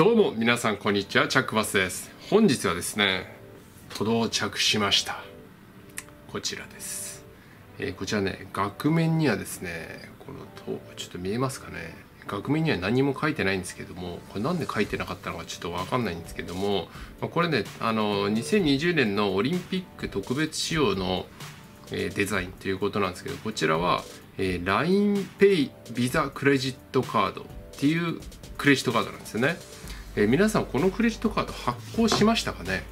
どうも皆さんこんにちはチャックバスです。本日はですね到着しました。こちらです、えーこちらね額面にはですねこのとちょっと見えますかね。額面には何も書いてないんですけどもこれなんで書いてなかったのかちょっとわかんないんですけども、まこれねあの2020年のオリンピック特別仕様のえデザインということなんですけどこちらは、え、LINEPay ビザクレジットカードっていうクレジットカードなんですよね、えー皆さんこのクレジットカード発行しましたかね？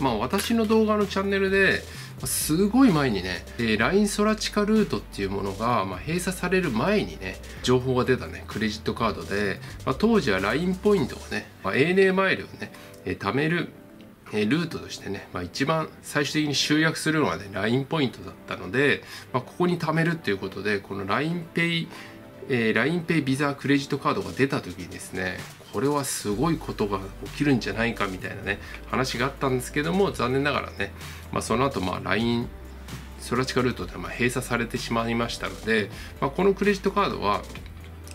まあ私の動画のチャンネルですごい前にね、えー LINE ソラチカルートっていうものが、まあ、閉鎖される前にね情報が出たねクレジットカードで、まあ、当時は LINE ポイントをね、まあ、ANA マイルをね、えー貯めるえルートとしてね、まあ、一番最終的に集約するのはね LINE ポイントだったので、まあ、ここに貯めるっていうことでこの LINEPay、えー、LINEPay ビザクレジットカードが出た時にですねこれはすごいことが起きるんじゃないかみたいなね話があったんですけども残念ながらね、まあ、その後まあ LINE ソラチカルートでま閉鎖されてしまいましたので、まあ、このクレジットカードは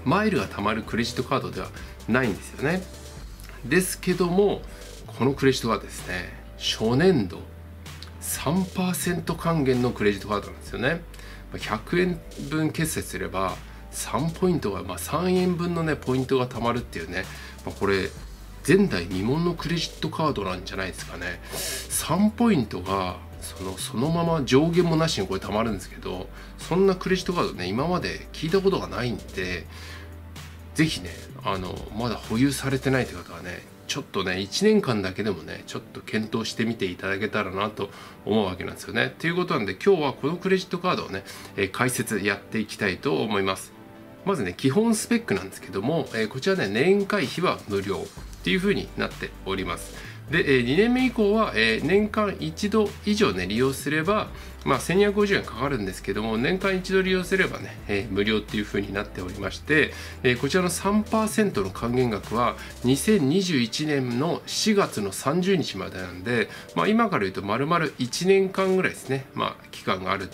マイルが貯まるクレジットカードではないんですよね。ですけどもこのクレジットカードですね初年度3%還元のクレジットカードなんですよね100円分決済すれば3ポイントが、まあ、3円分のねポイントが貯まるっていうね、まあこれ前代未聞のクレジットカードなんじゃないですかね3ポイントがそのそのまま上限もなしにこれ貯まるんですけどそんなクレジットカードね今まで聞いたことがないんでぜひねあのまだ保有されてないという方はねちょっとね1年間だけでもねちょっと検討してみていただけたらなと思うわけなんですよね。ということなんで今日はこのクレジットカードをね、え解説やっていきたいと思います。まずね基本スペックなんですけども、えーこちらね年会費は無料っていう風になっております。で、えー2年目以降は、えー年間1度以上ね利用すれば、まあ、1250円かかるんですけども年間1度利用すればね、えー無料っていう風になっておりまして、えーこちらの3%の還元額は2021年の4月の30日までなんで、まあ、今から言うと丸々1年間ぐらいですね、まあ、期間がある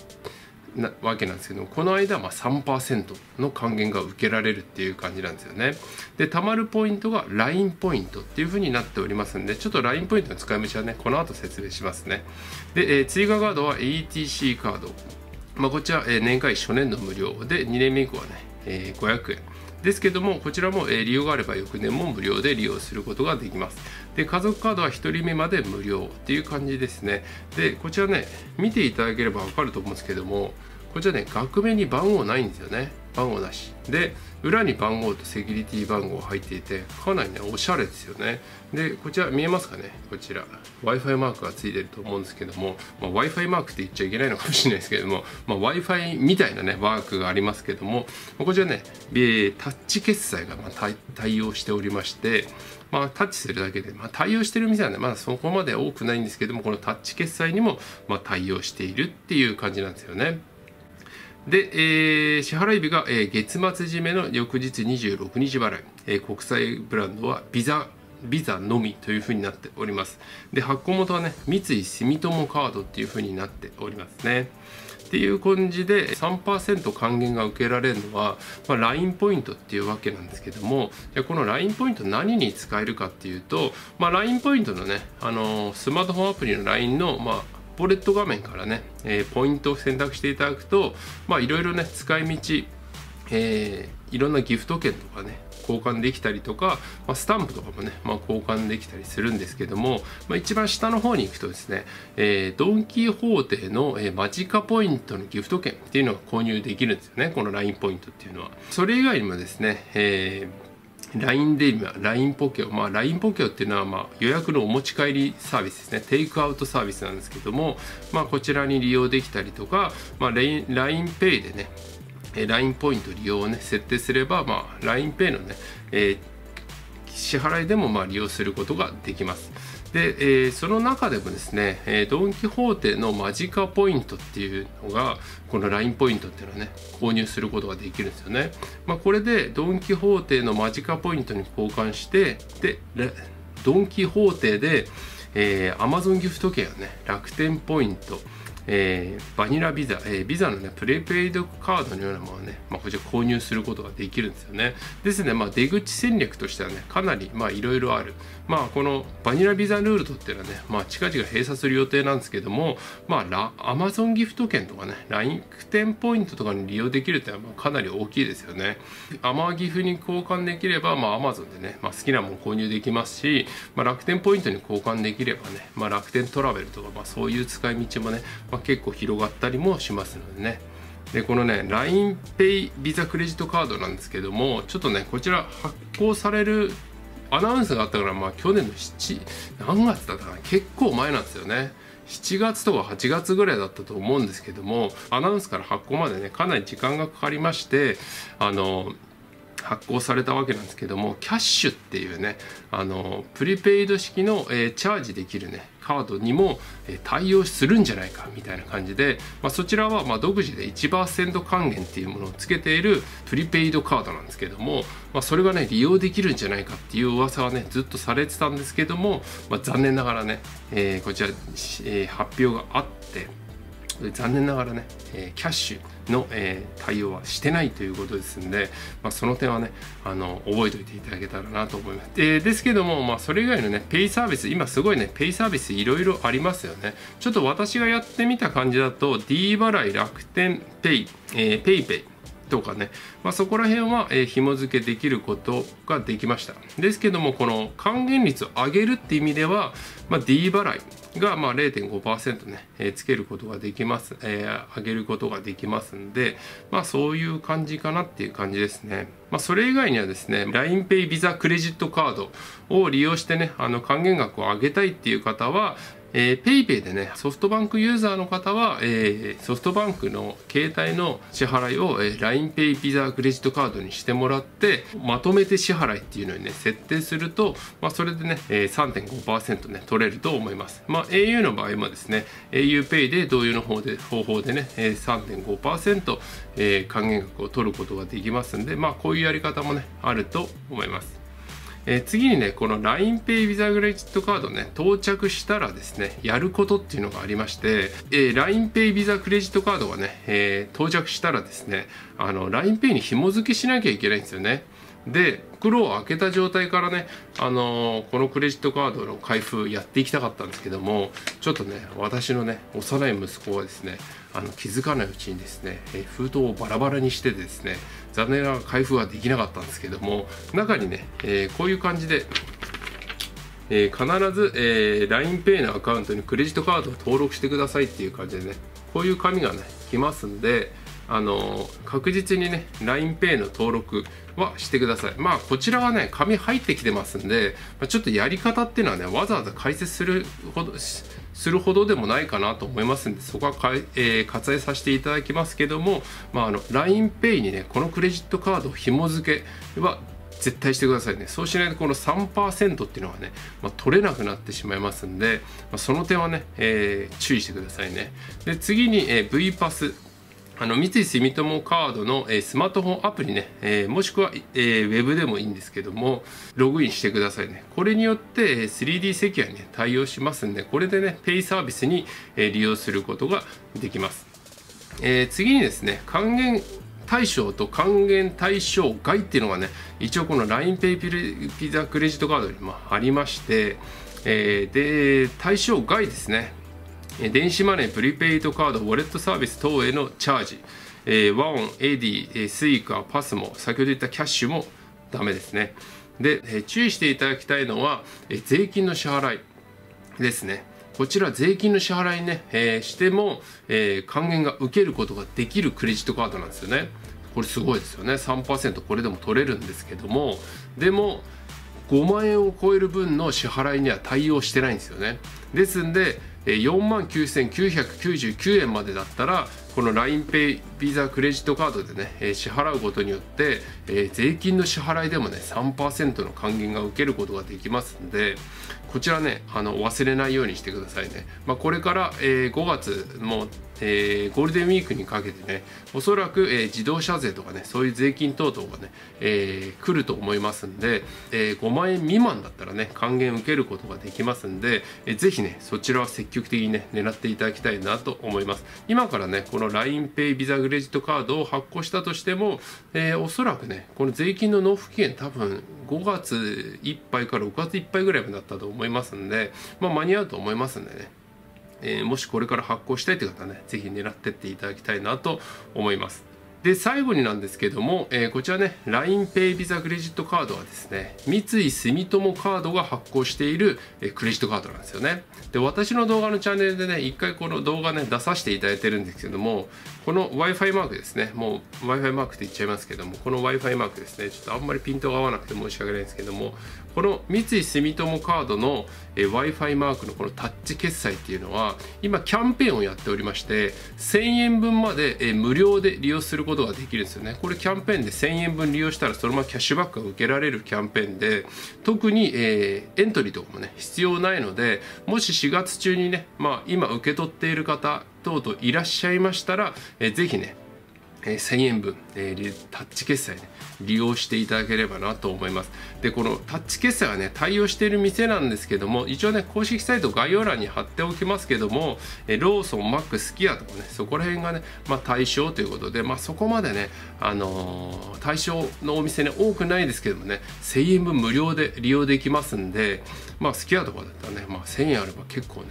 なわけなんですけどこの間はま3%の還元が受けられるっていう感じなんですよね。でたまるポイントが LINE ポイントっていう風になっておりますんでちょっと LINE ポイントの使い道はねこの後説明しますね。で、えー追加カードは ETC カード。まあ、こちら、えー年会初年度無料で2年目以降はね、えー500円。ですけどもこちらも、え利用があれば翌年も無料で利用することができます。で家族カードは1人目まで無料っていう感じですね。でこちらね見ていただければ分かると思うんですけどもこちらね額面に番号ないんですよね。番号なし。で裏に番号とセキュリティ番号入っていてかなりねおしゃれですよね。でこちら見えますかね？こちら。W i f i マークがついてると思うんですけども、まあ、w i f i マークって言っちゃいけないのかもしれないですけども、まあ、w i f i みたいなねマークがありますけども。まこちらねタッチ決済がま対応しておりまして。まあ、タッチするだけで、まあ、対応してる店はねまだそこまで多くないんですけどもこのタッチ決済にも、ま、対応しているっていう感じなんですよね。で、えー支払い日が、えー月末締めの翌日26日払い、えー国際ブランドはビザビザのみというふうになっております。で発行元はね三井住友カードっていうふうになっておりますね。っていう感じで3%還元が受けられるのは、まあ、LINE ポイントっていうわけなんですけどもじゃこの LINE ポイント何に使えるかっていうと、まあ、LINE ポイントのね、あのースマートフォンアプリの LINE の、まあ、ウォレット画面からね、えーポイントを選択していただくとまあいろいろね使い道えーいろんなギフト券とかね交換できたりとか、まあ、スタンプとかもね、まあ、交換できたりするんですけども、まあ、一番下の方に行くとですね、えードン・キホーテの、えーマジカポイントのギフト券っていうのが購入できるんですよねこの LINE ポイントっていうのは。それ以外にもですね、えー LINE で今 LINE ポケオ、まあ、LINE ポケオっていうのは、まあ、予約のお持ち帰りサービスですねテイクアウトサービスなんですけども、まあ、こちらに利用できたりとか、まあ、LINEPay でね LINE ポイント利用をね設定すれば、まあ、LINEPay のね、えー支払いでもまあ利用することができます。で、えーその中でもですね、えードン・キホーテのマジカポイントっていうのがこの LINE ポイントっていうのをね購入することができるんですよね。まあ、これでドン・キホーテのマジカポイントに交換してでドン・キホーテで、えー、Amazon ギフト券やね楽天ポイントえー、バニラビザ、えー、ビザのねプレペイドカードのようなものをね、まあ、こちら購入することができるんですよねですね、まあ、出口戦略としてはねかなりいろいろあるまあこのバニラビザルールドっていうのはね、まあ、近々閉鎖する予定なんですけどもまあアマゾンギフト券とかね LINE 店ポイントとかに利用できるっていうのはかなり大きいですよね。アマギフに交換できれば、まあ、Amazon でね、まあ、好きなもの購入できますし、まあ、楽天ポイントに交換できればね、まあ、楽天トラベルとか、まあ、そういう使い道もね、まあ、結構広がったりもしますのでね。でこのね LINEPay ビザクレジットカードなんですけどもちょっとねこちら発行されるアナウンスがあったからまあ去年の7何月だったかな結構前なんですよね。7月とか8月ぐらいだったと思うんですけどもアナウンスから発行までねかなり時間がかかりましてあの発行されたわけなんですけどもキャッシュっていうねあのプリペイド式の、えー、チャージできるねカードにも、対応するんじゃないかみたいな感じで、まあ、そちらはま独自で1%還元っていうものをつけているプリペイドカードなんですけども、まあ、それがね利用できるんじゃないかっていう噂はねずっとされてたんですけども、まあ、残念ながらね、えー、こちら、えー、発表があって残念ながらね、え、 Kyash の、え、対応はしてないということですんで、まあ、その点はねあの覚えておいていただけたらなと思います、え、ですけども、まあ、それ以外のねペイサービス今すごいねペイサービスいろいろありますよね。ちょっと私がやってみた感じだと D 払い楽天ペイ、えー、 PayPay とかね、まあ、そこら辺は、えー、紐付けできることができましたですけどもこの還元率を上げるっていう意味では、まあ、D 払いがまあ0.5%ね、えー、つけることができます、えー、上げることができますんで、まあそういう感じかなっていう感じですね。まあそれ以外にはですね、LINEPay ビザクレジットカードを利用してね、あの還元額を上げたいっていう方は、えー、PayPay でね、ソフトバンクユーザーの方は、えー、ソフトバンクの携帯の支払いを、えー、LINEPay ビザクレジットカードにしてもらって、まとめて支払いっていうのにね、設定すると、まあ、それでね、えー、3.5%ね、取れると思います。まあ、au の場合もですね、auPay で同様の方で方法でね、えー、3.5%、えー、還元額を取ることができますんで、まあ、こういうやり方もね、あると思います。え、次にねこの LINEPay ビザクレジットカードね到着したらですねやることっていうのがありまして、え、LINEPay ビザクレジットカードがね、え、到着したらですねあの LINEPay に紐付けしなきゃいけないんですよね。で袋を開けた状態からね、あのー、このクレジットカードの開封やっていきたかったんですけどもちょっとね私のね幼い息子はですねあの気づかないうちにですね、え封筒をバラバラにしてですね残念ながら開封はできなかったんですけども中にね、えー、こういう感じでえー、必ず、えー、LINEPay のアカウントにクレジットカードを登録してくださいっていう感じでねこういう紙がね来ますんであの確実にね LINEPay の登録はしてください。まあこちらはね紙入ってきてますんで、ま、ちょっとやり方っていうのはねわざわざ解説するほどするほどでもないかなと思いますんでそこはか、えー、割愛させていただきますけども、まあ、の LINEPay にねこのクレジットカードを紐付けは絶対してくださいね。そうしないとこの3%っていうのはね、まあ、取れなくなってしまいますんで、まあ、その点はね、えー、注意してくださいね。で次に、えー、V パス。あの三井住友カードの、えー、スマートフォンアプリね、えー、もしくは、えー、ウェブでもいいんですけども、ログインしてくださいね。これによって 3D セキュアに、ね、対応しますんで、これでね、ペイサービスに、えー、利用することができます。えー、次にですね、還元対象と還元対象外っていうのがね、一応この LINEPay ピザクレジットカードにもありまして、えー、で、対象外ですね。電子マネー、プリペイドカード、ウォレットサービス等へのチャージ、えー、 WAON、Edy、Suica、PASMO、先ほど言った Kyash もダメですね。で、え注意していただきたいのは、え税金の支払いですね。こちら税金の支払いね、えー、しても、えー、還元が受けることができるクレジットカードなんですよね。これすごいですよね。3%これでも取れるんですけども、でも、5万円を超える分の支払いには対応してないんですよね。ですんで、4万9999円までだったらこの LINEPay ビザクレジットカードでね、支払うことによって、税金の支払いでもね3%の還元が受けることができますんでこちらねあの忘れないようにしてくださいね、まあ、これから、5月もえー、ゴールデンウィークにかけてねおそらく、えー、自動車税とかねそういう税金等々がね、えー、来ると思いますんで、え5万円未満だったらね還元受けることができますんで、えー、ぜひねそちらは積極的にね狙っていただきたいなと思います。今からねこの LINEPay ビザクレジットカードを発行したとしても、え、おそらくねこの税金の納付期限多分5月いっぱいから6月いっぱいぐらいまでだったと思いますんで、まあ、間に合うと思いますんでね。えー、もしこれから発行したいという方はね是非狙ってっていただきたいなと思います。で最後になんですけども、えー、こちらね LINEPay ビザクレジットカードはですね三井住友カードが発行している、えー、クレジットカードなんですよね。で私の動画のチャンネルでね一回この動画ね出させていただいてるんですけどもこの Wi-Fi マークですね。もう Wi-Fi マークって言っちゃいますけどもこの Wi-Fi マークですね。ちょっとあんまりピントが合わなくて申し訳ないんですけどもこの三井住友カードの、Wi-Fi マークのこのタッチ決済っていうのは今キャンペーンをやっておりまして1000円分まで、無料で利用することができるんですよね。これキャンペーンで1000円分利用したらそのままキャッシュバックが受けられるキャンペーンで特に、え、エントリーとかもね必要ないのでもし4月中にね、まあ、今受け取っている方等々いらっしゃいましたら、えー、ぜひねえー、1000円分、えー、タッチ決済ね利用していただければなと思います。でこのタッチ決済はね対応している店なんですけども一応ね公式サイト概要欄に貼っておきますけども、えー、ローソンマックスキヤとかねそこら辺がね、まあ、対象ということで、まあ、そこまでね、あのー、対象のお店ね多くないですけどもね1000円分無料で利用できますんでまあすき家とかだったらね、まあ、1000円あれば結構ね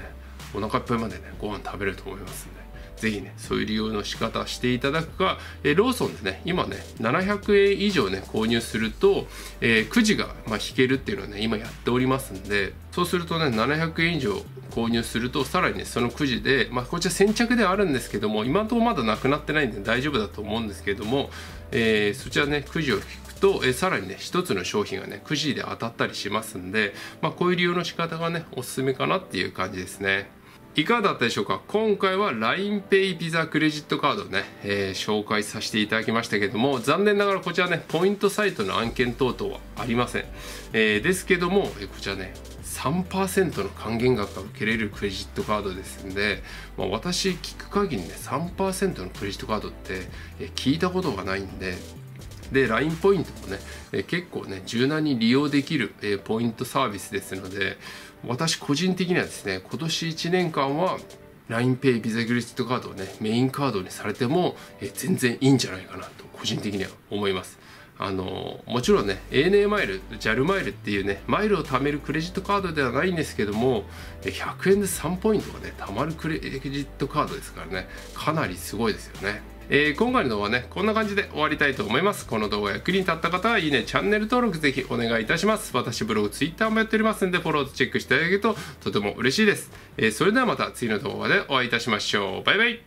お腹いっぱいまでねご飯食べれると思いますんで。ぜひねそういう利用の仕方していただくか、えローソンでね。今ね700円以上ね購入すると、えー、くじが、まあ、引けるっていうのはね今やっておりますんで。そうするとね700円以上購入するとさらにねそのくじで、まあ、こちら先着ではあるんですけども今のところまだなくなってないんで大丈夫だと思うんですけども、えー、そちらねくじを引くと、えさらにね1つの商品がねくじで当たったりしますんで、まあ、こういう利用の仕方がねおすすめかなっていう感じですね。いかがだったでしょうか？今回は LINEPay ビザクレジットカードをね、えー、紹介させていただきましたけども残念ながらこちらねポイントサイトの案件等々はありません、えー、ですけども、えこちらね3%の還元額が受けれるクレジットカードですんで、まあ、私聞く限りね3%のクレジットカードって、え聞いたことがないんでで LINE ポイントもね、え結構ね柔軟に利用できる、えポイントサービスですので私個人的にはですね今年1年間は LINEPay ビザクレジットカードをねメインカードにされても、え全然いいんじゃないかなと個人的には思います。あのもちろんね ANA マイル JAL マイルっていうねマイルを貯めるクレジットカードではないんですけども100円で3ポイントがね貯まるクレジットカードですからねかなりすごいですよね。えー、今回の動画はねこんな感じで終わりたいと思います。この動画役に立った方はいいねチャンネル登録ぜひお願いいたします。私ブログツイッターもやっておりますんでフォローとチェックしていただけるととても嬉しいです、えー、それではまた次の動画でお会いいたしましょう。バイバイ。